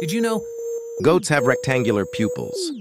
Did you know? Goats have rectangular pupils.